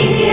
Amen.